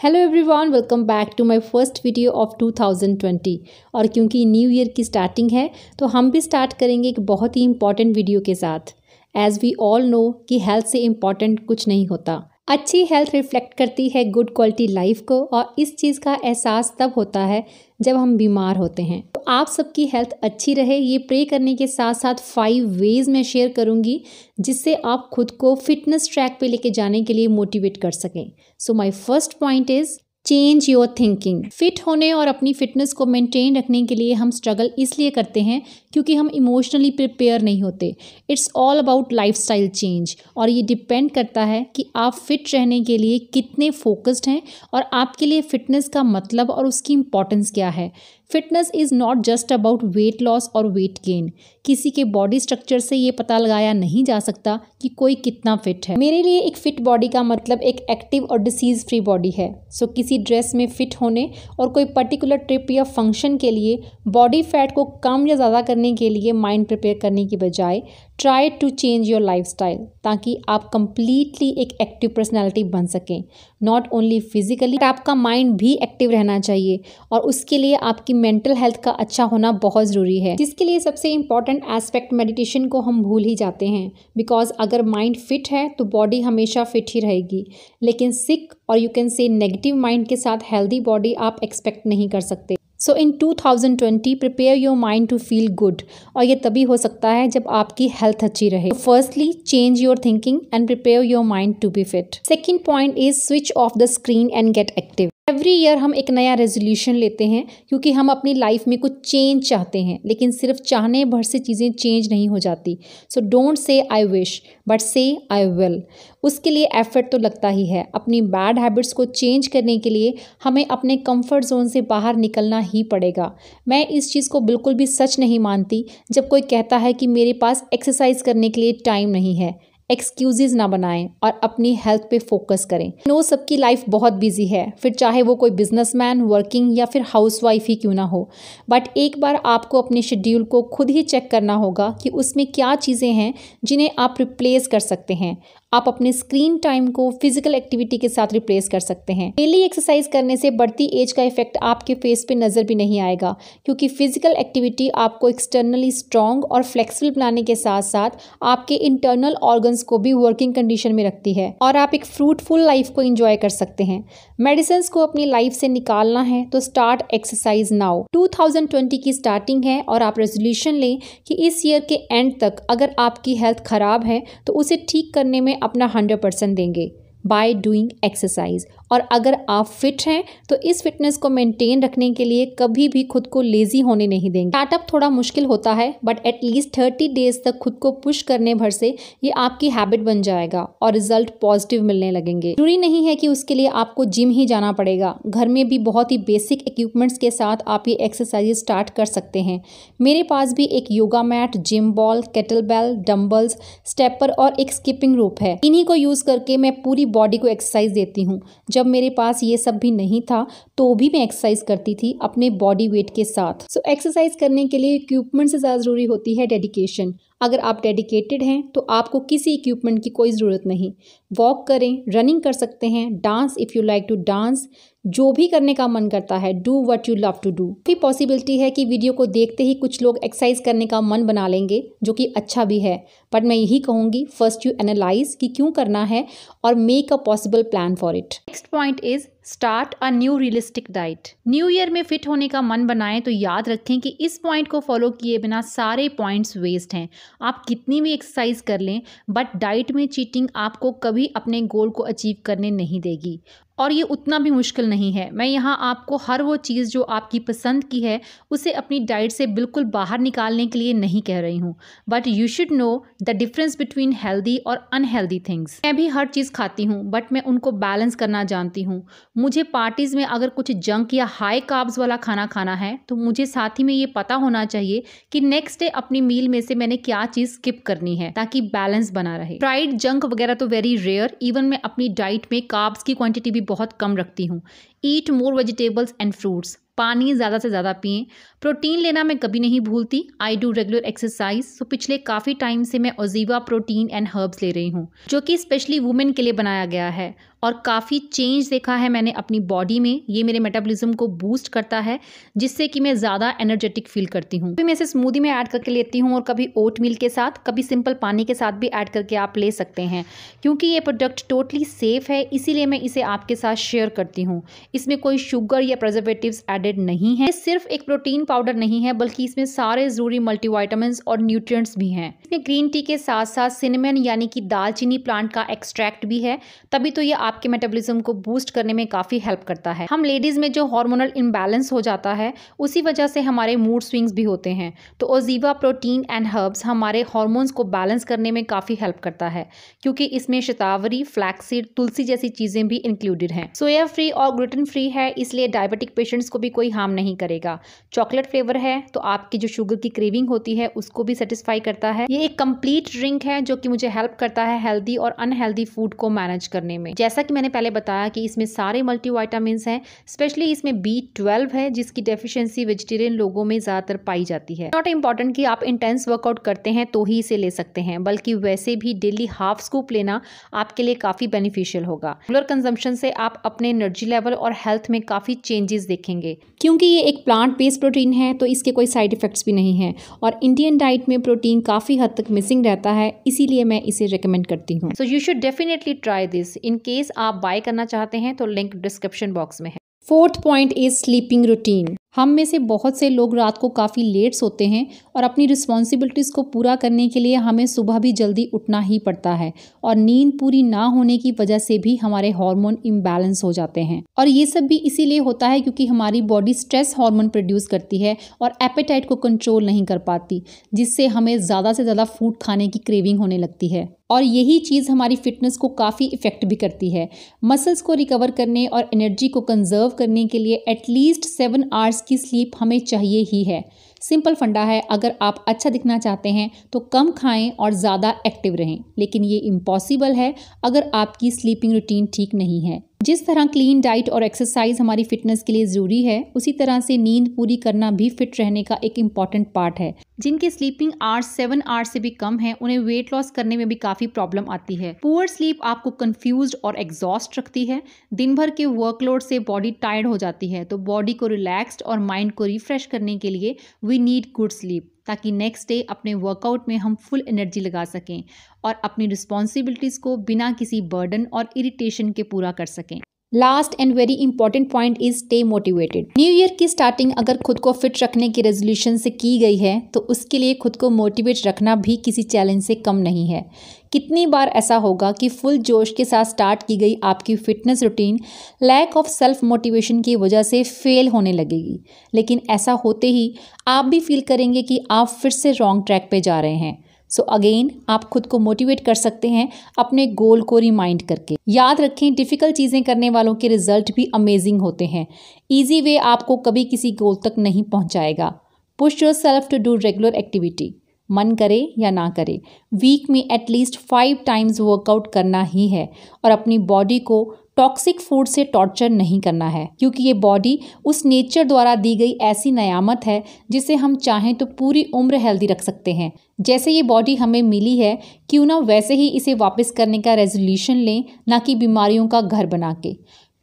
Hello everyone welcome back to my first video of 2020 और क्योंकि new year की starting है तो हम भी स्टार्ट करेंगे एक बहुत ही इंपॉर्टेंट वीडियो के साथ। एज वी ऑल नो कि हेल्थ से इंपॉर्टेंट कुछ नहीं होता। अच्छी हेल्थ रिफ्लेक्ट करती है गुड क्वालिटी लाइफ को और इस चीज़ का एहसास तब होता है जब हम बीमार होते हैं। तो आप सबकी हेल्थ अच्छी रहे, ये प्रे करने के साथ साथ फाइव वेज में शेयर करूँगी जिससे आप खुद को फिटनेस ट्रैक पे लेके जाने के लिए मोटिवेट कर सकें। So my first point is change your thinking fit होने और अपनी फिटनेस को मेंटेन रखने के लिए हम स्ट्रगल इसलिए करते हैं क्योंकि हम इमोशनली प्रिपेयर नहीं होते। It's all about lifestyle change और ये डिपेंड करता है कि आप फिट रहने के लिए कितने फोकस्ड हैं और आपके लिए फिटनेस का मतलब और उसकी इंपॉर्टेंस क्या है। Fitness is not just about weight loss और वेट गेन किसी के बॉडी स्ट्रक्चर से ये पता लगाया नहीं जा सकता कि कोई कितना फिट है। मेरे लिए एक फिट बॉडी का मतलब एक एक्टिव और डिसीज फ्री बॉडी है। सो so, किसी ड्रेस में फिट होने और कोई पर्टिकुलर ट्रिप या फ़ंक्शन के लिए बॉडी फैट को कम या ज़्यादा करने के लिए माइंड प्रिपेयर करने की बजाय try to change your lifestyle ताकि आप कंप्लीटली एक एक्टिव पर्सनैलिटी बन सकें। नॉट ओनली फिजिकली आपका माइंड भी एक्टिव रहना चाहिए और उसके लिए आपकी मेंटल हेल्थ का अच्छा होना बहुत ज़रूरी है। जिसके लिए सबसे इंपॉर्टेंट एस्पेक्ट मेडिटेशन को हम भूल ही जाते हैं। बिकॉज़ अगर माइंड फिट है तो बॉडी हमेशा फिट ही रहेगी। लेकिन सिक और you can say negative mind के साथ हेल्दी बॉडी आप एक्सपेक्ट नहीं कर सकते। So in 2020 prepare your mind to feel good और ये तभी हो सकता है जब आपकी हेल्थ अच्छी रहे। Firstly change your thinking and prepare your mind to be fit second point is switch off the screen and get active every year हम एक नया रेजोल्यूशन लेते हैं, क्योंकि हम अपनी लाइफ में कुछ चेंज चाहते हैं, लेकिन सिर्फ़ चाहने भर से चीज़ें चेंज नहीं हो जाती। So don't say I wish but से आई विल उसके लिए एफर्ट तो लगता ही है। अपनी बैड हैबिट्स को चेंज करने के लिए हमें अपने कंफर्ट जोन से बाहर निकलना ही पड़ेगा। मैं इस चीज़ को बिल्कुल भी सच नहीं मानती, जब कोई कहता है कि मेरे पास एक्सरसाइज करने के लिए टाइम नहीं है। एक्सक्यूज़ ना बनाएँ और अपनी हेल्थ पे फोकस करें। नो सबकी लाइफ बहुत बिज़ी है, फिर चाहे वो कोई बिजनेसमैन वर्किंग या फिर हाउसवाइफ ही क्यों ना हो। बट एक बार आपको अपने शेड्यूल को खुद ही चेक करना होगा कि उसमें क्या चीज़ें हैं जिन्हें आप रिप्लेस कर सकते हैं। आप अपने स्क्रीन टाइम को फ़िज़िकल एक्टिविटी के साथ रिप्लेस कर सकते हैं। डेली एक्सरसाइज करने से बढ़ती एज का इफ़ेक्ट आपके फेस पे नज़र भी नहीं आएगा, क्योंकि फ़िज़िकल एक्टिविटी आपको एक्सटर्नली स्ट्रॉन्ग और फ्लेक्सिबल बनाने के साथ साथ आपके इंटरनल ऑर्गन्स को भी वर्किंग कंडीशन में रखती है और आप एक फ्रूटफुल लाइफ को इंजॉय कर सकते हैं। मेडिसिन को अपनी लाइफ से निकालना है तो स्टार्ट एक्सरसाइज नाउ 2020 की स्टार्टिंग है और आप रेजोल्यूशन लें कि इस ईयर के एंड तक अगर आपकी हेल्थ खराब है तो उसे ठीक करने में अपना हंड्रेड परसेंट देंगे बाय डूइंग एक्सरसाइज और अगर आप फिट हैं तो इस फिटनेस को मेंटेन रखने के लिए कभी भी खुद को लेजी होने नहीं देंगे। स्टार्टअप थोड़ा मुश्किल होता है बट एटलीस्ट थर्टी डेज़ तक खुद को पुश करने भर से ये आपकी हैबिट बन जाएगा और रिज़ल्ट पॉजिटिव मिलने लगेंगे। ज़रूरी नहीं है कि उसके लिए आपको जिम ही जाना पड़ेगा। घर में भी बहुत ही बेसिक इक्विपमेंट्स के साथ आप ये एक्सरसाइज स्टार्ट कर सकते हैं। मेरे पास भी एक yoga mat gym ball kettlebell dumbbells stepper और एक स्किपिंग रूप है। इन्हीं को यूज़ करके मैं पूरी बॉडी को एक्सरसाइज देती हूँ। जब मेरे पास ये सब भी नहीं था तो भी मैं एक्सरसाइज करती थी अपने बॉडी वेट के साथ। सो so, एक्सरसाइज करने के लिए इक्विपमेंट से ज़्यादा ज़रूरी होती है डेडिकेशन अगर आप डेडिकेटेड हैं तो आपको किसी इक्विपमेंट की कोई ज़रूरत नहीं। वॉक करें, रनिंग कर सकते हैं, dance, if you like to dance, जो भी करने का मन करता है, do what you love to do. भी पॉसिबिलिटी है कि वीडियो को देखते ही कुछ लोग एक्सरसाइज करने का मन बना लेंगे, जो कि अच्छा भी है। बट मैं यही कहूँगी फ़र्स्ट यू एनालाइज कि क्यों करना है, और make a possible plan for it next point is start a new realistic diet. New year में फिट होने का मन बनाएँ तो याद रखें कि इस पॉइंट को फॉलो किए बिना सारे पॉइंट्स वेस्ट हैं। आप कितनी भी एक्सरसाइज कर लें, बट डाइट में चीटिंग आपको कभी अपने गोल को अचीव करने नहीं देगी। और ये उतना भी मुश्किल नहीं है। मैं यहाँ आपको हर वो चीज़ जो आपकी पसंद की है, उसे अपनी डाइट से बिल्कुल बाहर निकालने के लिए नहीं कह रही हूँ। But you should know the difference between healthy और अनहेल्दी थिंग्स मैं भी हर चीज़ खाती हूँ बट मैं उनको बैलेंस करना जानती हूँ। मुझे पार्टीज़ में अगर कुछ जंक या हाई काब्स वाला खाना खाना है तो मुझे साथ ही में ये पता होना चाहिए कि नेक्स्ट डे अपनी मील में से मैंने क्या चीज़ स्किप करनी है, ताकि बैलेंस बना रहे। फ्राइड जंक वगैरह तो वेरी रेयर इवन मैं अपनी डाइट में काब्स की क्वांटिटी भी बहुत कम रखती हूँ। Eat more vegetables and fruits पानी ज़्यादा से ज़्यादा पिएँ। प्रोटीन लेना मैं कभी नहीं भूलती। आई डू रेगुलर एक्सरसाइज तो पिछले काफ़ी टाइम से मैं ओजीवा प्रोटीन एंड हर्ब्स ले रही हूँ, जो कि स्पेशली वुमेन के लिए बनाया गया है। और काफ़ी चेंज देखा है मैंने अपनी बॉडी में। ये मेरे मेटाबॉलिज्म को बूस्ट करता है, जिससे कि मैं ज़्यादा एनर्जेटिक फील करती हूँ। मैं इसे स्मूदी में ऐड करके लेती हूँ और कभी ओट मिल के साथ, कभी सिंपल पानी के साथ भी ऐड करके आप ले सकते हैं। क्योंकि ये प्रोडक्ट टोटली सेफ़ है, इसीलिए मैं इसे आपके साथ शेयर करती हूँ। इसमें कोई शुगर या प्रिजर्वेटिव एडेड नहीं है, सिर्फ़ एक प्रोटीन पाउडर नहीं है, बल्कि इसमें सारे ज़रूरी मल्टीवाइटामिन और न्यूट्रिएंट्स भी हैं। इसमें ग्रीन टी के साथ साथ सिनेमन यानी कि दालचीनी प्लांट का एक्सट्रैक्ट भी है, तभी तो ये आपके मेटाबॉलिज्म को बूस्ट करने में काफ़ी हेल्प करता है। हम लेडीज़ में जो हार्मोनल इम्बैलेंस हो जाता है, उसी वजह से हमारे मूड स्विंग्स भी होते हैं। तो ओजीवा प्रोटीन एंड हर्ब्स हमारे हॉर्मोन्स को बैलेंस करने में काफ़ी हेल्प करता है, क्योंकि इसमें शतावरी फ्लैक्सीड तुलसी जैसी चीज़ें भी इंक्लूडेड हैं। सोया फ्री और ग्लूटेन फ्री है, इसलिए डायबिटिक पेशेंट्स को भी कोई हार्म नहीं करेगा। चॉकलेट फ्लेवर है तो आपकी जो शुगर की क्रेविंग होती है, उसको भी सेटिस्फाई करता है। ये एक कंप्लीट ड्रिंक है, जो कि मुझे हेल्प करता है हेल्दी और अनहेल्दी फ़ूड को मैनेज करने में। जैसा कि मैंने पहले बताया कि इसमें सारे मल्टीवाइटामिन हैं स्पेशली इसमें बी है, जिसकी डेफिशिएंसी वेजिटेरियन लोगों में ज़्यादातर पाई जाती है। नॉट इंपॉर्टेंट कि आप इंटेंस वर्कआउट करते हैं तो ही इसे ले सकते हैं, बल्कि वैसे भी डेली हाफ़ स्कूप लेना आपके लिए काफ़ी बेनिफिशियल होगा। रेगुलर कंजम्पशन से आप अपने एनर्जी लेवल और हेल्थ में काफ़ी चेंजेस देखेंगे। क्योंकि ये एक प्लांट बेस्ड प्रोटीन है तो इसके कोई साइड इफेक्ट्स भी नहीं है। और इंडियन डाइट में प्रोटीन काफ़ी हद तक मिसिंग रहता है इसीलिए मैं इसे रिकमेंड करती हूँ। So you should definitely try this in case आप बाय करना चाहते हैं तो लिंक डिस्क्रिप्शन बॉक्स में है। Fourth point is sleeping routine हम में से बहुत से लोग रात को काफ़ी लेट सोते हैं और अपनी रिस्पॉन्सिबिलिटीज़ को पूरा करने के लिए हमें सुबह भी जल्दी उठना ही पड़ता है और नींद पूरी ना होने की वजह से भी हमारे हार्मोन इम्बैलेंस हो जाते हैं। और ये सब भी इसीलिए होता है क्योंकि हमारी बॉडी स्ट्रेस हार्मोन प्रोड्यूस करती है और एपेटाइट को कंट्रोल नहीं कर पाती, जिससे हमें ज़्यादा से ज़्यादा फ़ूड खाने की क्रेविंग होने लगती है। और यही चीज़ हमारी फिटनेस को काफ़ी इफ़ेक्ट भी करती है। मसल्स को रिकवर करने और एनर्जी को कंजर्व करने के लिए एटलीस्ट सेवन आवर्स की स्लीप हमें चाहिए ही है। सिंपल फंडा है, अगर आप अच्छा दिखना चाहते हैं तो कम खाएँ और ज़्यादा एक्टिव रहें। लेकिन ये इम्पॉसिबल है अगर आपकी स्लीपिंग रूटीन ठीक नहीं है। जिस तरह क्लीन डाइट और एक्सरसाइज हमारी फिटनेस के लिए ज़रूरी है, उसी तरह से नींद पूरी करना भी फिट रहने का एक इंपॉर्टेंट पार्ट है। जिनके स्लीपिंग आवर्स सेवन आवर्स से भी कम है, उन्हें वेट लॉस करने में भी काफ़ी प्रॉब्लम आती है। पुअर स्लीप आपको कंफ्यूज और एग्जॉस्ट रखती है। दिन भर के वर्कलोड से बॉडी टायर्ड हो जाती है तो बॉडी को रिलैक्सड और माइंड को रिफ्रेश करने के लिए वी नीड गुड स्लीप ताकि नेक्स्ट डे अपने वर्कआउट में हम फुल एनर्जी लगा सकें और अपनी रिस्पॉन्सिबिलिटीज़ को बिना किसी बर्डन और इरिटेशन के पूरा कर सकें। Last and very important point is stay motivated new year की स्टार्टिंग अगर खुद को फिट रखने की रेजोल्यूशन से की गई है तो उसके लिए खुद को मोटिवेट रखना भी किसी चैलेंज से कम नहीं है। कितनी बार ऐसा होगा कि फुल जोश के साथ स्टार्ट की गई आपकी fitness routine lack of self motivation की वजह से फेल होने लगेगी। लेकिन ऐसा होते ही आप भी फील करेंगे कि आप फिर से रॉन्ग ट्रैक पे जा रहे हैं। सो so अगेन आप खुद को मोटिवेट कर सकते हैं अपने गोल को रिमाइंड करके। याद रखें डिफ़िकल्ट चीज़ें करने वालों के रिज़ल्ट भी अमेजिंग होते हैं। ईजी वे आपको कभी किसी गोल तक नहीं पहुंचाएगा। Push yourself to do regular activity मन करे या ना करे। वीक में एटलीस्ट फाइव टाइम्स वर्कआउट करना ही है। और अपनी बॉडी को टॉक्सिक फ़ूड से टॉर्चर नहीं करना है, क्योंकि ये बॉडी उस नेचर द्वारा दी गई ऐसी नयामत है, जिसे हम चाहें तो पूरी उम्र हेल्दी रख सकते हैं। जैसे ये बॉडी हमें मिली है, क्यों ना वैसे ही इसे वापस करने का रेजोल्यूशन लें, ना कि बीमारियों का घर बना के।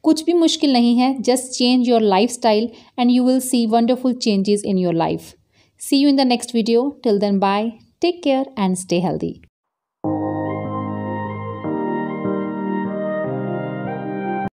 कुछ भी मुश्किल नहीं है just change your lifestyle and you will see wonderful changes in your life see you in the next video till then bye take care and stay healthy